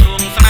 กรุงส